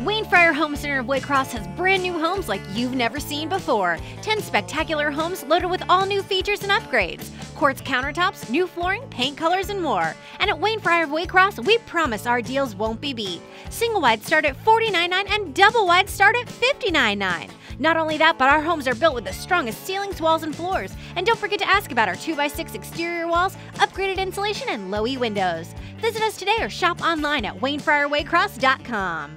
Wayne Frier Home Center of Waycross has brand new homes like you've never seen before. 10 spectacular homes loaded with all new features and upgrades. Quartz countertops, new flooring, paint colors, and more. And at Wayne Frier of Waycross, we promise our deals won't be beat. Single wide start at $49.9 and double wide start at $59.9. Not only that, but our homes are built with the strongest ceilings, walls, and floors. And don't forget to ask about our 2x6 exterior walls, upgraded insulation, and low E windows. Visit us today or shop online at WayneFrierWaycross.com.